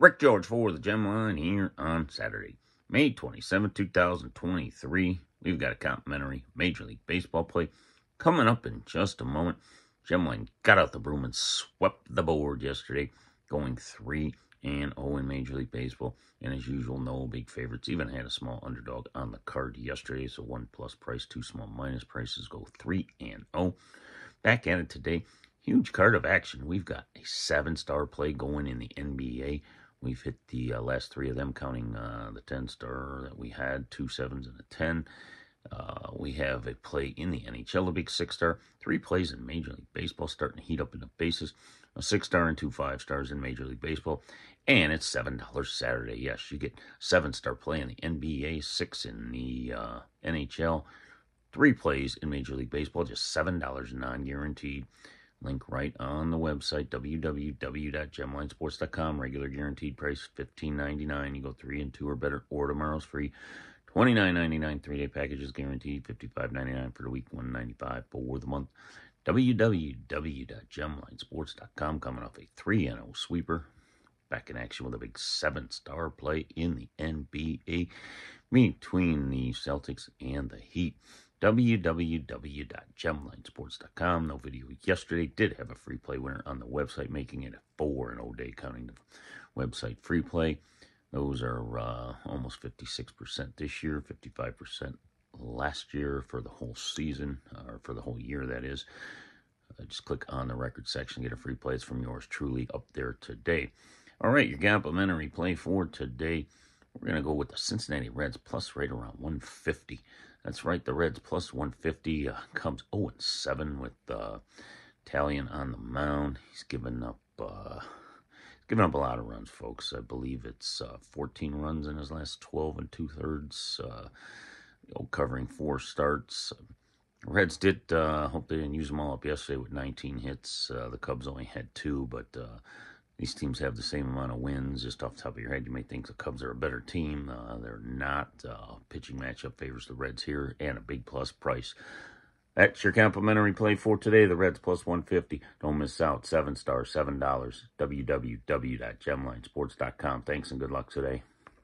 Rick George for the Gemline here on Saturday, May 27, 2023. We've got a complimentary Major League Baseball play coming up in just a moment. Gemline got out the broom and swept the board yesterday, going 3 and 0 in Major League Baseball. And as usual, no big favorites. Even had a small underdog on the card yesterday. So one plus price, two small minus prices go 3 and 0. Back at it today. Huge card of action. We've got a seven star play going in the NBA. We've hit the uh, last three of them, counting uh, the 10 star that we had, two sevens and a 10. Uh, we have a play in the NHL, a big six star, three plays in Major League Baseball, starting to heat up in the bases, a six star and two five stars in Major League Baseball, and it's seven dollars Saturday. Yes, you get seven star play in the NBA, six in the uh, NHL, three plays in Major League Baseball, just seven dollars non guaranteed. Link right on the website, www.gemlinesports.com. Regular guaranteed price, $15.99. You go three and two or better, or tomorrow's free. $29.99 three-day packages guaranteed. $55.99 for the week, 195 for the month. www.gemlinesports.com. Coming off a 3-0 sweeper. Back in action with a big seven-star play in the NBA between the Celtics and the Heat www.gemlinesports.com. No video yesterday. Did have a free play winner on the website, making it a 4 and 0 day, counting the website free play. Those are uh, almost 56% this year, 55% last year for the whole season, or for the whole year, that is. Uh, just click on the record section, get a free play. It's from yours truly up there today. All right, your complimentary play for today. We're going to go with the Cincinnati Reds plus right around 150. That's right, the Reds plus 150. Uh, Cubs 0 7 with uh, Taillon on the mound. He's given up. Uh, given up a lot of runs, folks. I believe it's uh, 14 runs in his last 12 and two thirds, uh, covering four starts. Reds did, uh, hope they didn't use them all up yesterday with 19 hits. Uh, the Cubs only had two, but uh, these teams have the same amount of wins. Just off the top of your head, you may think the Cubs are a better team. Uh, they're not. Uh, pitching matchup favors the Reds here, and a big plus price. That's your complimentary play for today. The Reds plus 150. Don't miss out. Seven stars, $7. www.gemlinesports.com. Thanks and good luck today.